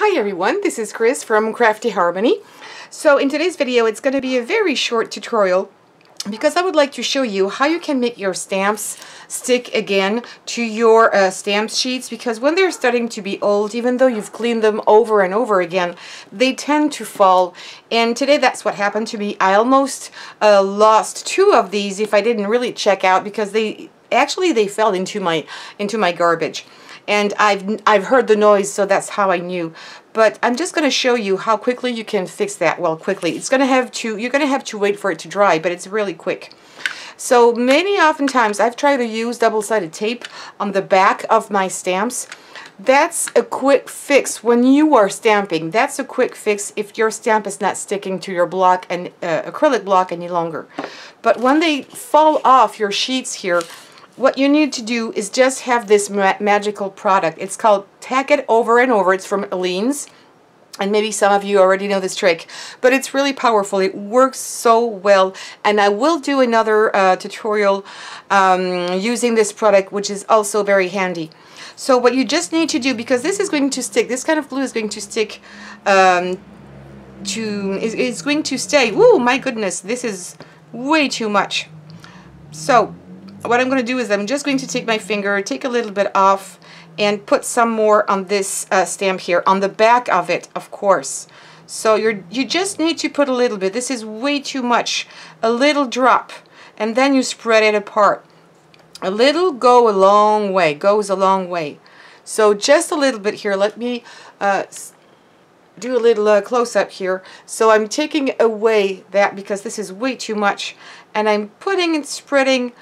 Hi everyone, this is Chris from Crafty Harmony. So in today's video it's going to be a very short tutorial because I would like to show you how you can make your stamps stick again to your uh, stamp sheets because when they're starting to be old, even though you've cleaned them over and over again, they tend to fall. And today that's what happened to me. I almost uh, lost two of these if I didn't really check out because they actually they fell into my into my garbage and I've I've heard the noise so that's how I knew. But I'm just going to show you how quickly you can fix that. Well quickly. It's going to have to you're going to have to wait for it to dry but it's really quick. So many oftentimes I've tried to use double-sided tape on the back of my stamps. That's a quick fix when you are stamping. That's a quick fix if your stamp is not sticking to your block and uh, acrylic block any longer. But when they fall off your sheets here what you need to do is just have this ma magical product. It's called Tack It Over and Over. It's from Aleene's. And maybe some of you already know this trick, but it's really powerful. It works so well. And I will do another uh, tutorial um, using this product, which is also very handy. So what you just need to do, because this is going to stick, this kind of glue is going to stick um, to, it's going to stay. Woo, my goodness, this is way too much. So what I'm going to do is I'm just going to take my finger, take a little bit off, and put some more on this uh, stamp here, on the back of it, of course. So you're, you just need to put a little bit. This is way too much. A little drop, and then you spread it apart. A little go a long way, goes a long way. So just a little bit here. Let me uh, do a little uh, close-up here. So I'm taking away that because this is way too much. And I'm putting and spreading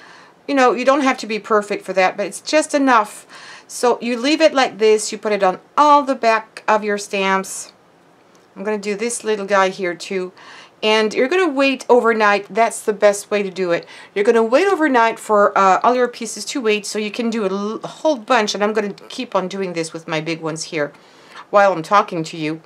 you know, you don't have to be perfect for that, but it's just enough. So you leave it like this. You put it on all the back of your stamps. I'm going to do this little guy here too. And you're going to wait overnight. That's the best way to do it. You're going to wait overnight for uh, all your pieces to wait so you can do a, a whole bunch. And I'm going to keep on doing this with my big ones here while I'm talking to you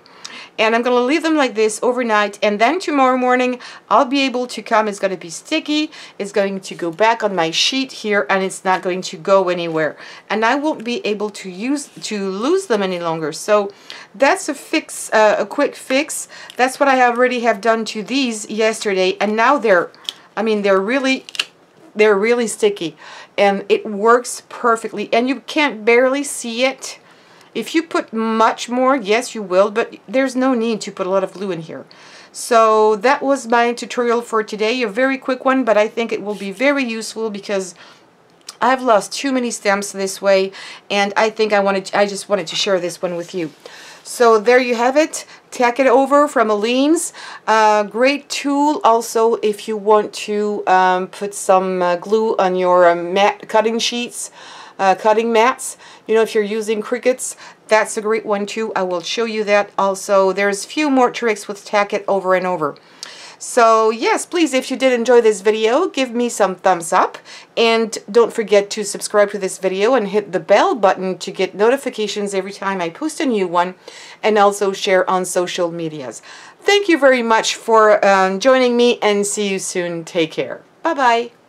and I'm going to leave them like this overnight and then tomorrow morning I'll be able to come. It's going to be sticky. It's going to go back on my sheet here and it's not going to go anywhere. And I won't be able to use to lose them any longer. So that's a fix uh, a quick fix. That's what I already have done to these yesterday and now they're I mean they're really they're really sticky. And it works perfectly and you can't barely see it if you put much more, yes, you will, but there's no need to put a lot of glue in here. So that was my tutorial for today, a very quick one, but I think it will be very useful because I've lost too many stamps this way, and I think I wanted, to, I just wanted to share this one with you. So there you have it. Tack it over from Aleene's. Uh, great tool also if you want to um, put some uh, glue on your uh, mat cutting sheets uh, cutting mats. You know, if you're using Cricuts, that's a great one too. I will show you that also. There's a few more tricks with Tack It over and over. So yes, please, if you did enjoy this video, give me some thumbs up. And don't forget to subscribe to this video and hit the bell button to get notifications every time I post a new one. And also share on social medias. Thank you very much for um, joining me and see you soon. Take care. Bye-bye.